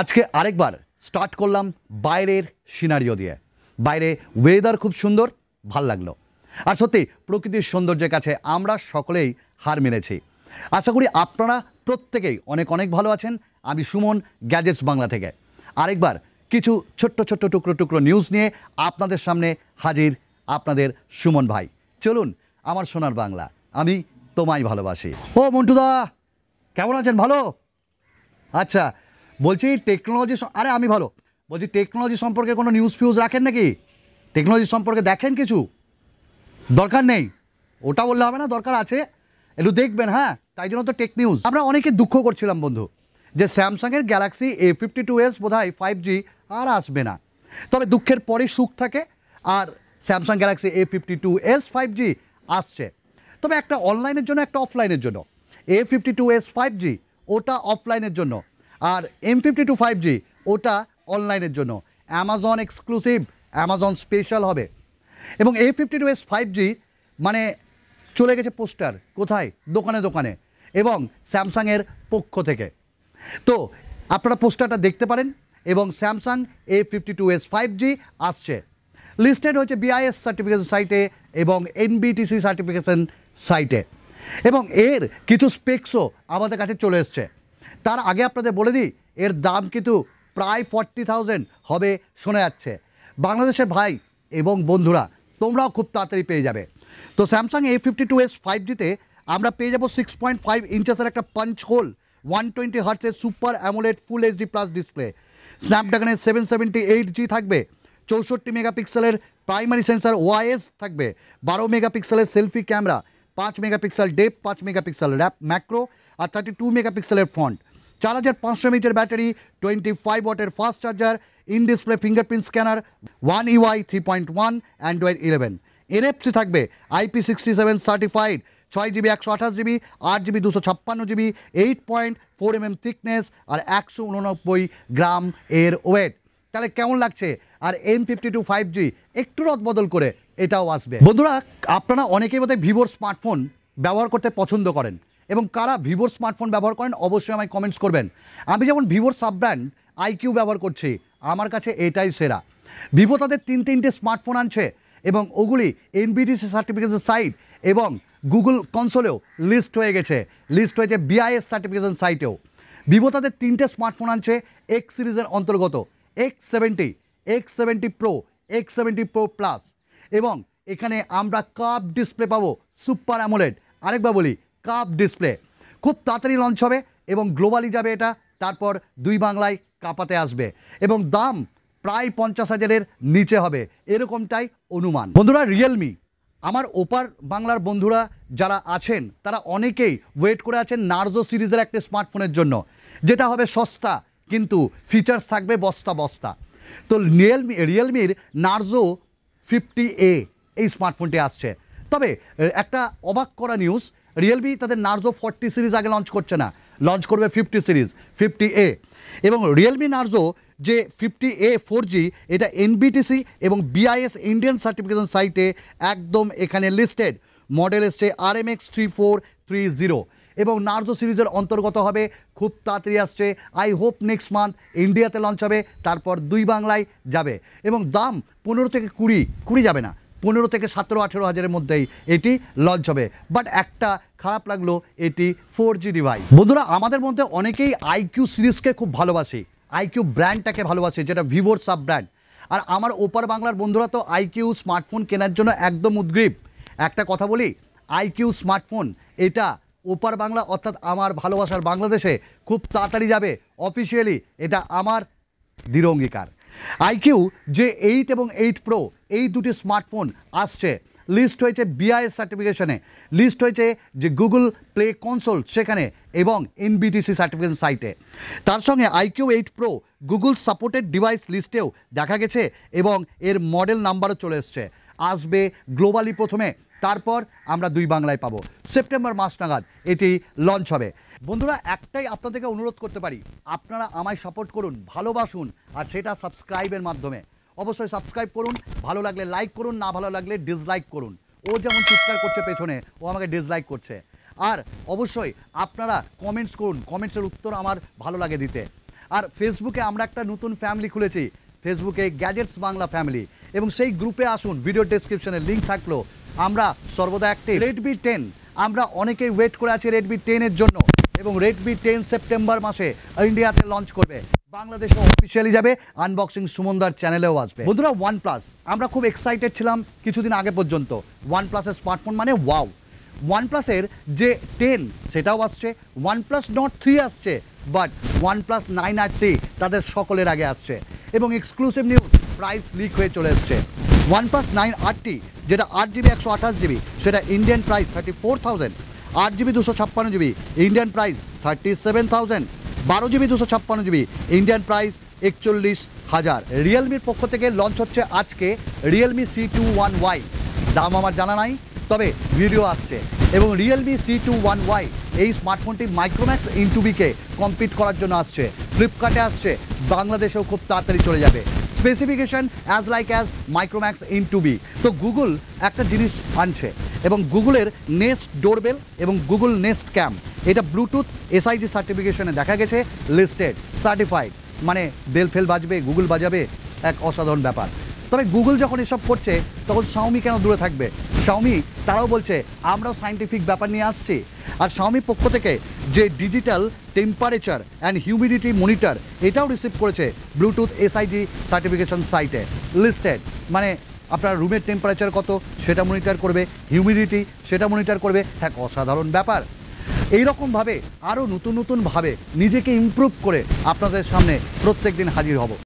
আজকে আরেকবার স্টার্ট করলাম বাইরের সিনারিও দিয়ে। বাইরে ওয়েদার খুব সুন্দর, ভালো লাগল। আর সত্যি, প্রকৃতির সৌন্দর্যের কাছে আমরা সকলেই হার মেনেছি। আশা করি আপনারা প্রত্যেকেই অনেক অনেক ভালো আছেন। আমি সুমন গ্যাজেটস বাংলা থেকে। আরেকবার কিছু ছোট্ট ছোট্ট টুকরো টুকরো নিউজ নিয়ে আপনাদের সামনে হাজির আপনাদের সুমন ভাই। চলুন, আমার সোনার বাংলা। আমি তোমায় ভালোবাসি। ও, মন্টুদা, কেমন আছেন? ভালো? আচ্ছা বলছি টেকনোলজি আরে আমি ভালো। বলছি টেকনোলজি সম্পর্কে কোনো নিউজ ফিউজ রাখেন নাকি? টেকনোলজি সম্পর্কে দেখেন কিছু? দরকার নেই। ওটা বললে হবে না, দরকার আছে। একটু দেখবেন হ্যাঁ? তাই জন্য তো টেক নিউজ আমরা অনেকে দুঃখ করছিলাম, বন্ধু, যে স্যামসাংয়ের Galaxy A fifty two S বোধ হয় ফাইভ জি আর আসবে না। তবে দুঃখের পরে সুখ থাকে আর Samsung Galaxy A fifty two S five G আসছে। তবে একটা অনলাইনের জন্য, একটা অফলাইনের জন্য। A fifty two S five G ওটা অফলাইনের জন্য। আর M fifty two five G ওটা অনলাইনের জন্য। অ্যামাজন এক্সক্লুসিভ অ্যামাজন স্পেশাল হবে। এবং A fifty two S five G মানে চলে গেছে পোস্টার কোথায়? দোকানে দোকানে। এবং স্যামসাংয়ের পক্ষ থেকে। তো, আপনারা পোস্টারটা দেখতে পারেন, এবং Samsung A fifty two S five G আসছে। লিস্টেড হয়েছে বিআইএস সার্টিফিকেশন সাইটে এবং এনবিটিসি সার্টিফিকেশন সাইটে এবং এর কিছু স্পেক্সও আমাদের কাছে চলে এসছে। তার আগে আপনাদের বলে দিই, এর দাম কিন্তু প্রায় ফর্টি থাউজেন্ড হবে শোনা যাচ্ছে। বাংলাদেশের ভাই এবং বন্ধুরা, তোমরাও খুব তাড়াতাড়ি পেয়ে যাবে। তো Samsung A fifty two S five জিতে আমরা পেয়ে যাব সিক্স পয়েন্ট ফাইভ ইঞ্চেসের একটা punch hole one twenty হার্টসের super AMOLED full HD plus display স্ন্যাপড্রাগনের seven seventy eight G থাকবে, চৌষট্টি মেগাপিক্সেলের প্রাইমারি সেন্সার ওয়াইএস থাকবে, বারো মেগাপিক্সেলের সেলফি ক্যামেরা পাঁচ মেগাপিক্সেল ডেপ পাঁচ মেগাপিক্সেল র্যাপ ম্যাক্রো আর থার্টি টু মেগাপিক্সেলের ফ্রন্ট চার হাজার পাঁচশো এমএচের ব্যাটারি টোয়েন্টি ফাইভ ওয়াটের fast charger in display fingerprint scanner One UI three point one Android eleven NFC থাকবে আইপি সিক্সটি সেভেন সার্টিফাইড ছয় জিবি, একশো আঠাশ জিবি, আট জিবি, দুশো ছাপ্পান্ন GB eight point four M M thickness আর একশো উননব্বই গ্রাম এর ওয়েট তাহলে কেমন লাগছে? আর M fifty two five G একটু রদ বদল করে এটাও আসবে। বন্ধুরা, আপনারা অনেকেই বোধহয় ভিভোর স্মার্টফোন ব্যবহার করতে পছন্দ করেন। এবং কারা ভিভোর স্মার্টফোন ব্যবহার করেন অবশ্যই আমায় কমেন্টস করবেন। আমি যেমন ভিভোর সাব ব্র্যান্ড আইকিউ ব্যবহার করছি, আমার কাছে এটাই সেরা। ভিভো তাদের তিন তিনটে স্মার্টফোন আনছে এবং ওগুলি এনবিটিসি সার্টিফিকেশন সাইট এবং গুগল কনসোলেও লিস্ট হয়ে গেছে। লিস্ট হয়েছে বিআইএস সার্টিফিকেশন সাইটেও ভিভো তাদের তিনটে স্মার্টফোন আনছে এক্স সিরিজের অন্তর্গত। X seventy X seventy pro X seventy pro plus এবং এখানে আমরা কাপ ডিসপ্লে পাবো সুপার অ্যামোলেড আরেকবার বলি কাপ ডিসপ্লে। খুব তাড়াতাড়ি লঞ্চ হবে এবং গ্লোবালি যাবে এটা, তারপর দুই বাংলায় কাপাতে আসবে এবং দাম প্রায় পঞ্চাশ হাজারের নিচে হবে, এরকমটাই অনুমান। বন্ধুরা রিয়েলমি আমার ওপার বাংলার বন্ধুরা যারা আছেন, তারা অনেকেই ওয়েট করে আছেন নার্জো সিরিজের একটা স্মার্টফোনের জন্য, যেটা হবে সস্তা, কিন্তু ফিচার্স থাকবে বস্তা বস্তা। তো রিয়েলমি রিয়েলমির নার্জো ফিফটি এ এই স্মার্টফোনটি আসছে। তবে, একটা অবাক করা নিউজ রিয়েলমি তাদের নার্জো ফর্টি সিরিজ আগে লঞ্চ করছে না। লঞ্চ করবে ফিফটি সিরিজ ফিফটি এ এবং রিয়েলমি নার্জো যে ফিফটি এ ফোর জি এটা এনবিটিসি এবং বিআইএস ইন্ডিয়ান সার্টিফিকেশন সাইটে একদম এখানে লিস্টেড মডেল এসছে R M X three four three zero এবং নার্জো সিরিজের অন্তর্গত হবে, খুব তাড়াতাড়ি আসছে। আই হোপ নেক্সট মান্থ ইন্ডিয়াতে লঞ্চ হবে, তারপর দুই বাংলায় যাবে। এবং দাম পনেরো থেকে কুড়ি কুড়ি যাবে না। পনেরো থেকে সতেরো, আঠেরো হাজারের মধ্যেই এটি লঞ্চ হবে। বাট একটা খারাপ লাগল, এটি ফোর জি ডিভাইস বন্ধুরা, আমাদের মধ্যে অনেকেই আইকিউ সিরিজকে খুব ভালোবাসি। আইকিউ ব্র্যান্ডটাকে ভালোবাসে, যেটা ভিভোর সাব ব্র্যান্ড আর আমার ওপার বাংলার বন্ধুরা তো আইকিউ স্মার্টফোন কেনার জন্য একদম উদ্গ্রীব। একটা কথা বলি আইকিউ স্মার্টফোন এটা ওপার বাংলা অর্থাৎ আমার ভালোবাসার বাংলাদেশে খুব তাড়াতাড়ি যাবে। অফিসিয়ালি এটা আমার দৃঢ় অঙ্গীকার। আইকিউ যে এইট এবং এইট প্রো এই দুটি স্মার্টফোন আসছে। লিস্ট হয়েছে বিআইএস সার্টিফিকেশনে লিস্ট হয়েছে যে গুগল প্লে কনসোল সেখানে এবং এনবিটিসি সার্টিফিকেশন সাইটে তার সঙ্গে iQOO eight pro Google supported device লিস্টেও দেখা গেছে এবং এর মডেল নাম্বারও চলে এসছে। আসবে গ্লোবালি প্রথমে, তারপর আমরা দুই বাংলায় পাবো। সেপ্টেম্বর মাস নাগাদ এটি লঞ্চ হবে। বন্ধুরা, একটাই আপনাদেরকে অনুরোধ করতে পারি। আপনারা আমায় সাপোর্ট করুন, ভালোবাসুন, আর সেটা সাবস্ক্রাইবের মাধ্যমে। অবশ্যই সাবস্ক্রাইব করুন ভালো লাগলে লাইক করুন না ভালো লাগলে ডিসলাইক করুন। ও যেমন চিৎকার করছে পেছনে ও আমাকে ডিসলাইক করছে। আর অবশ্যই আপনারা কমেন্টস করুন কমেন্টসের উত্তর আমার ভালো লাগে দিতে। আর ফেসবুকে আমরা একটা নতুন ফ্যামিলি খুলেছি ফেসবুকে গ্যাজেটস বাংলা ফ্যামিলি এবং সেই গ্রুপে আসুন ভিডিও ডেসক্রিপশনে লিঙ্ক থাকল। আমরা সর্বদা একটি রেডমি টেন আমরা অনেকেই ওয়েট করে আছি রেডমি টেনের জন্য। এবং রেডমি টেন সেপ্টেম্বর মাসে ইন্ডিয়াতে লঞ্চ করবে। বাংলাদেশে অফিসিয়ালি যাবে আনবক্সিং সুমনদার চ্যানেলেও আসবে। বন্ধুরা ওয়ান প্লাস আমরা খুব এক্সাইটেড ছিলাম কিছুদিন আগে পর্যন্ত। ওয়ান প্লাসের স্মার্টফোন মানে ওয়াও ওয়ান প্লাসের যে টেন সেটাও আসছে ওয়ান প্লাস নট থ্রি আসছে but OnePlus nine R three তাদের সকলের আগে আসছে। এবং এক্সক্লুসিভ নিউজ প্রাইস লিক হয়ে চলে এসছে। ওয়ান প্লাস নাইন আটটি যেটা আট জিবি একশো আঠাশ জিবি সেটা Indian price thirty four thousand আট জিবি দুশো ছাপ্পান্ন GB Indian price thirty seven thousand বারো জিবি, দুশো ছাপ্পান্ন জিবি। ইন্ডিয়ান প্রাইস একচল্লিশ হাজার। রিয়েলমির পক্ষ থেকে লঞ্চ হচ্ছে আজকে Realme C two one Y দাম আমার জানা নাই, তবে ভিডিও আসছে। এবং Realme C two one Y এই স্মার্টফোনটি মাইক্রোম্যাক্স ইন্টুবিকে কম্পিট করার জন্য আসছে। ফ্লিপকার্টে আসছে। বাংলাদেশেও খুব তাড়াতাড়ি চলে যাবে। Specification as like as Micromax in two B তো গুগল একটা জিনিস আনছে এবং গুগলের নেস্ট ডোরবেল এবং গুগল নেস্ট ক্যাম এটা ব্লুটুথ এসআইজি সার্টিফিকেশনে দেখা গেছে লিস্টেড সার্টিফাইড মানে বেল ফেল বাজবে গুগল বাজাবে, এক অসাধারণ ব্যাপার। তবে গুগল যখন এসব করছে, তখন সাউমি কেন দূরে থাকবে? শাওমি তারাও বলছে, আমরাও সাইন্টিফিক ব্যাপার নিয়ে আসছি। আর শাওমির পক্ষ থেকে যে digital temperature and humidity monitor এটাও রিসিভ করেছে ব্লুটুথ এসআইজি সার্টিফিকেশন সাইটে লিস্টেড মানে আপনার রুমের টেম্পারেচার কত, সেটা মনিটর করবে হিউমিডিটি সেটা মনিটর করবে। এক অসাধারণ ব্যাপার। এই রকমভাবে আরও নতুন নতুনভাবে নিজেকে ইমপ্রুভ করে আপনাদের সামনে প্রত্যেক দিন হাজির হব।